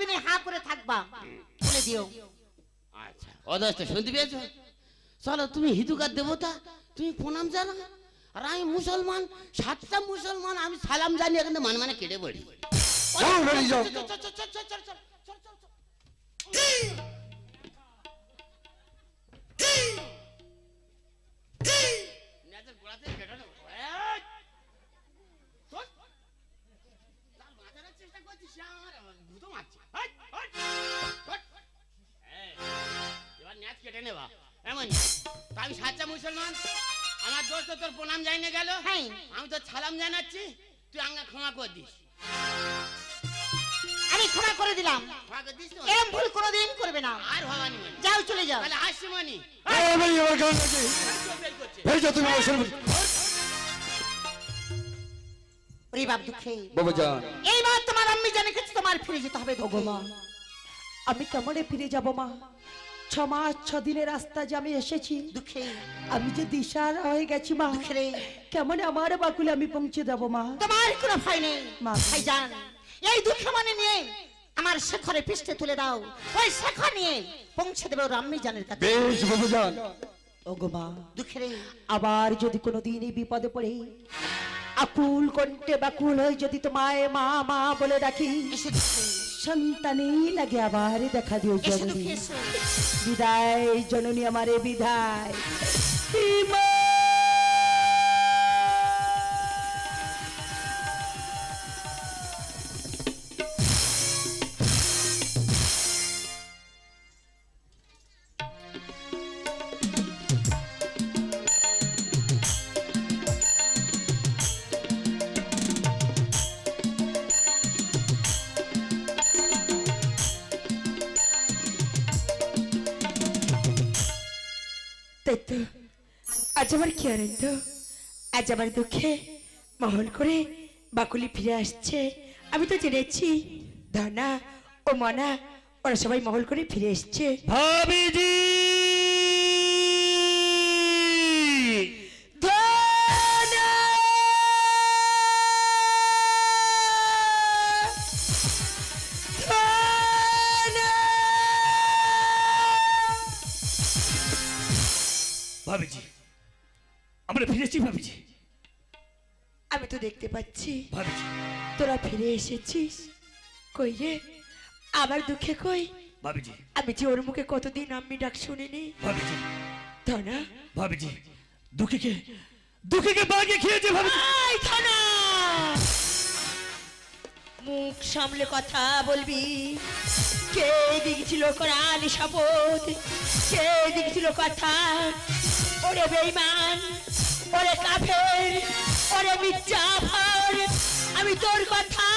তুমি হা করে থাকবা। বলে দিও। আচ্ছা অদস্ত শুনতে পেয়েছ? চলো তুমি হিন্দুকার দেবতা তুমি প্রণাম জানো আর আমি মুসলমান সাতটা মুসলমান আমি সালাম জানি এখানে মানে মানে কেটে পড়ি। যাও, বেরিয়ে যাও। চল, তা আমি সাচ্চা মুসলমান আমার দোস্ত তোর প্রণাম যাই না গেল? হ্যাঁ। আমি তোর সালাম জানাচ্ছি তুই আঙ্গা ক্ষমা করে দিস। আমি ক্ষমা করে দিলাম। তো। এরম ভুল কোনোদিন করবে না। আর ভবানি যাও চলে যাও। তাহলে আসছি মনি। এই, আমার গান নাকি এই যা তুমি ওরে বাপ দুঃখে। বাবা যান এইবার তোমার আম্মি জানে কিছু তোমার ফিরে যেতে হবে মা আমি কেমনে ফিরে যাব মা? ছ মাস ছ দিনের রাস্তা যে আমি এসেছি দুঃখে। আমি যে দিশার হয়ে গেছি মা দুঃখে। কেমনে আমার বাকুলে আমি পৌঁছে যাব মা? তোমার কোনো ভয় নেই। মা। ভাইজান এই দুঃখ মানে নিয়ে আমার শেখরে পৃষ্ঠে তুলে দাও। ওই শেখর নিয়ে পৌঁছে দেবে ওর আম্মি জানের কাছে। বেশ বাবা যান ওগো মা দুঃখে রে। আবার যদি কোনো দিন এই বিপদে পড়ে আকুল কণ্ঠে বাকুল হয়ে যদি তোমায় মা মা বলে ডাকি সন্তানই লাগে আবার দেখা দিও জননী বিদায় জননী আমারে বিদায় তাই তো আজ আমার কি আনন্দ? আজ আমার দুঃখে মহল করে বাকুলি ফিরে আসছে। আমি তো জেনেছি, ধনা ও মনা, ওরা সবাই মহল করে ফিরে এসছে। ভাবিজি ভাবিজি আমরা ফিরেছি ভাবিজি আমি তো দেখতে পাচ্ছি। ভাবিজি তোরা ফিরে এসেছিস। কই রে? আবার দুঃখে কই? ভাবিজি আমি যে ওর মুখে কতদিন আমি ডাক শুনিনি। ভাবিজি ধনা? ভাবিজি দুঃখীকে দুঃখীকে বাগিয়ে খেয়েছে ভাবিজি আই ধনা! মুখ সামলে কথা বলবি। কে দিয়েছিল কোরআন শপথ? কে দিয়েছিল কথা? ওরে বেইমান ওরে কাফের ওরে মির্জাফর আমি তোর কথা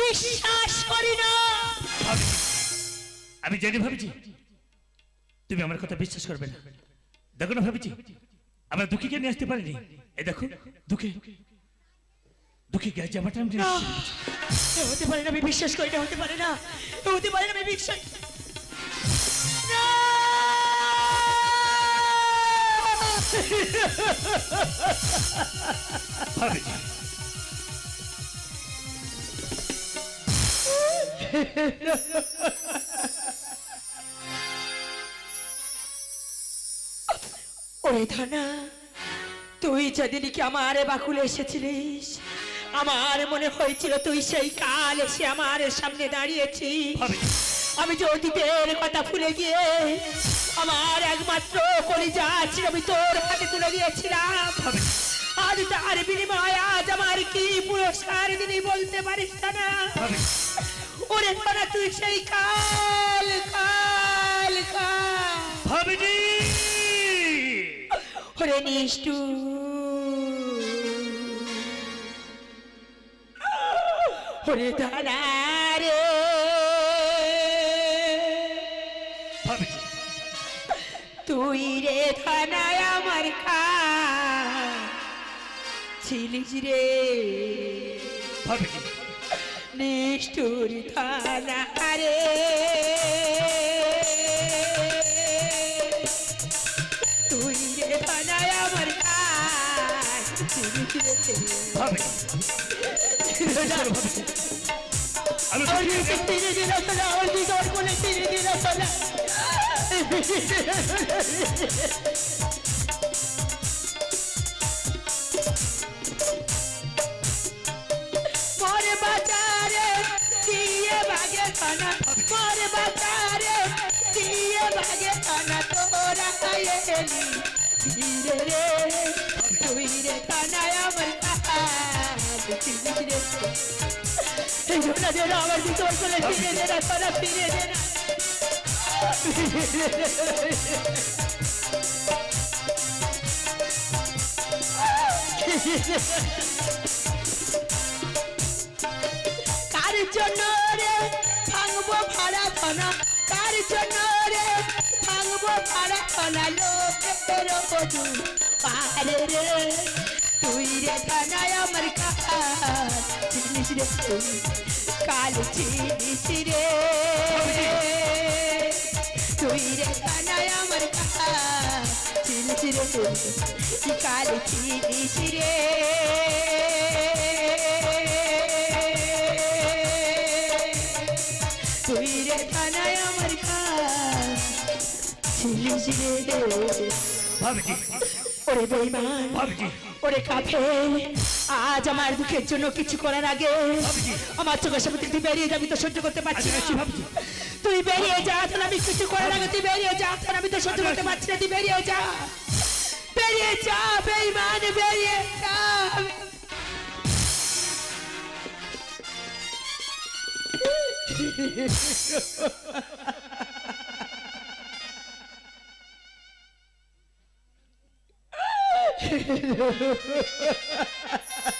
বিশ্বাস করি না। আমি জানি ভাবিজি তুমি আমার কথা বিশ্বাস করবে না। দেখো না ভাবিজি আমরা দুঃখীকে নিয়ে আসতে পারিনি? এই দেখো দুঃখে। দুঃখী গায়ে জামাটা আমি হতে পারে না আমি বিশ্বাস করি না হতে পারে না হতে পারে না আমি বিশ্বাস ওরে ধনা তুই যেদিন কি আমার বাকুলে এসেছিলিস আমার মনে হয়েছিল তুই সেই কাল এসে আমার সামনে দাঁড়িয়েছিস। আমি যে অতীতের কথা ভুলে গিয়ে আমার একমাত্র কলিজা ছিল আমি তোর হাতে তুলে দিয়েছিলাম। আজ তার বিনিময় আজ আমার কি পুরস্কার দিনি বলতে পারিস না ওরে তুই সেই কাল কাল কাল। ওরে নিষ্ঠু ওরে পুইরে থানায় আমার খা ছিলিস রে নিষ্ঠুর থানা রে তুই রে থানায় আমার দিন আসলে আমার দিকে অল্প তিনে দিন আসলে খানা মোরে বাজারে দিয়ে বাগে খানা তোরা এলি ধীরে রে তুই রে খানায় আমার কাজ রে এই জন্য যে আমার ভিতর করে ফিরে দে না তোরা ফিরে দে না কার জন্য রে ভাঙবো ভাড়া খানা কার জন্য রে ভাঙবো ভাড়া খানা লোকের বধু পারে রে তুই রে খানায় আমার কাজ চিনিস রে তুই কাল চিনিস রে খানায় আমার কাজ চিনিস রে তুই কাল চিনিস রে তুই রে থানায় আমার কাজ ছিলিস রে ভাবিজি ওরে বেইমান। ভাবিজি ওরে কাফে আজ আমার দুঃখের জন্য কিছু করার আগে আমার চোখের সামনে তুই বেরিয়ে যাবি তো সহ্য করতে পারছি না। যাচ্ছি ভাবিজি তুই বেরিয়ে যা তাহলে আমি কিছু করার আগে তুই বেরিয়ে যা তাহলে আমি তো সহ্য করতে পারছি না, তুই বেরিয়ে যা। বেরিয়ে যা, বেইমান, বেরিয়ে যা। ও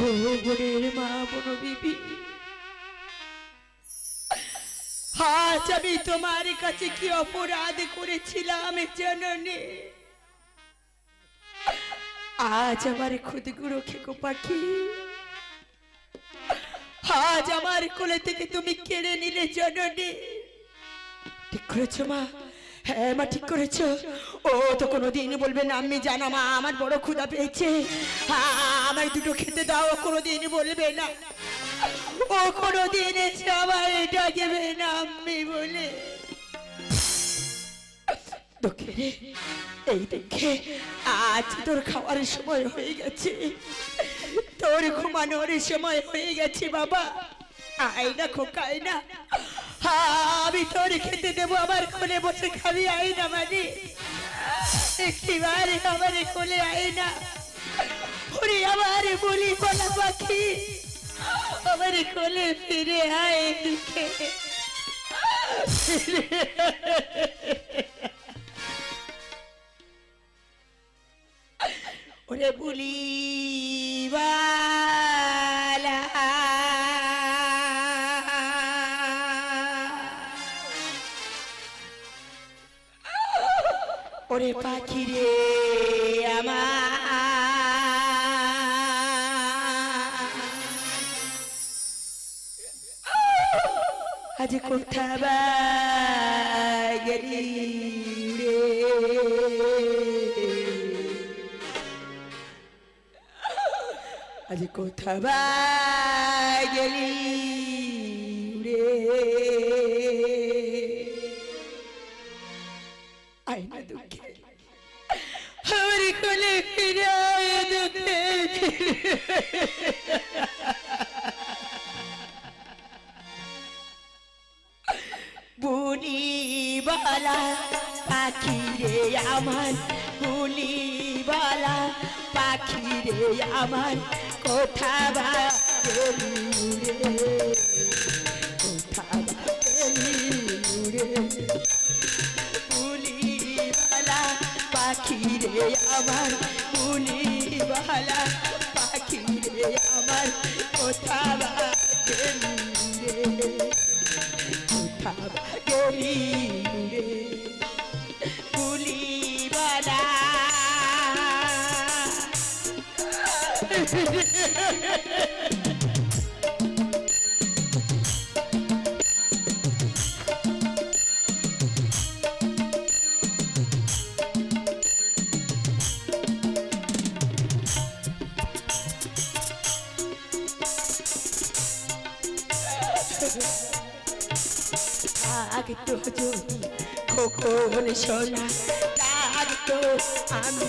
খবরের মা বনো বিবি। আজ আমি তোমার কাছে কি অপরাধ করেছিলাম জননী? আজ আমার খুদগুড়ো খেকো পাখি। আজ আমার কোলে থেকে তুমি কেড়ে নিলে জননী। ঠিক করেছ মা। হ্যাঁ মা ঠিক করেছ। ও তো কোনোদিন বলবে না আমি জানা মা আমার বড় ক্ষুধা পেয়েছে। হ্যাঁ, আমার দুটো খেতে দাও কোনোদিন বলবে না। ও কোনোদিন এসে আমার ডাকবে না আমি বলে। এই দেখে আজ তোর খাওয়ার সময় হয়ে গেছে। তোর ঘুমানোর সময় হয়ে গেছে, বাবা। আয় না খোকাই না আমি তোর খেতে দেবো, আমার কোলে বসে খাবি আয় না মানে। একটিবার আমার কোলে আয় না ওরে আমার বলি বলা পাখি। আমার কোলে ফিরে আয় দিকে ওরে বালা। ওরে পাখি রে আমার। আজ কোথা বা গেলি রে আজ কোথা বা গেলি রে আয় না দুঃখে আমার রে আমার বুনিবালা পাখি রে আমার কোথা বা গেলি রে। কোথা বা গেলি রে পাখি রে আমার বুনিবালা পাখি রে আমার কোথা বা রে। কোথা বা রে। তো যদি খোকন সোনা আমি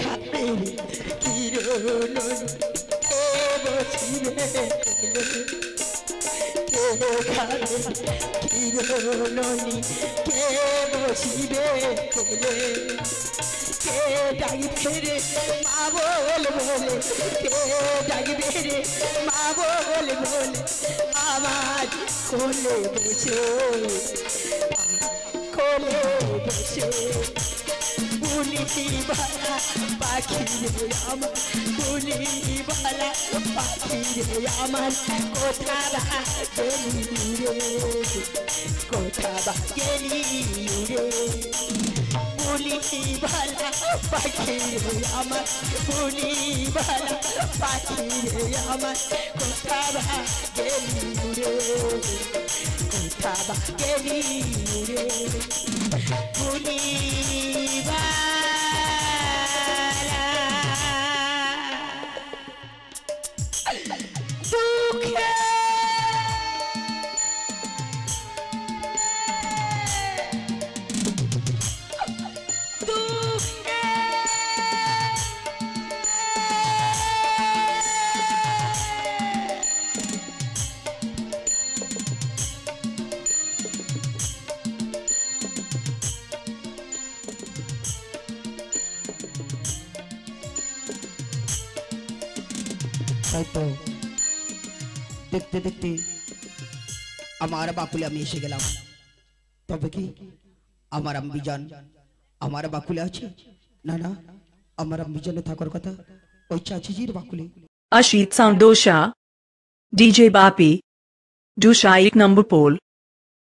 খাবে কিরণ এ বসিবে কে খাবে কিরণনি কে বসিবে কোলে কে ডাকবে রে? মা বল বলে কে ডাকবে রে মা বল বলে, আমার কোলে বসে কোলে বসে। বুলিবালা পাখি রে আমার বুলিবালা পাখি রে আমার কোথা বা গেলি রে কোথা বা গেলি রে বুলিবালা পাখি রে আমার বুলিবালা পাখি রে আমার কোথা বা রে কোথা বা রে তাই তো দেখতে দেখতে আমার বাকুলে আমি এসে গেলাম। তবে কি আমার আম্বিজান, আমার বাকুলে আছে? না না, আমার আম্বিজানে থাকার কথা ওই চাচিজির বাকুলে। Ashit Sound Dosha DJ Bapi Dusha 1 number pole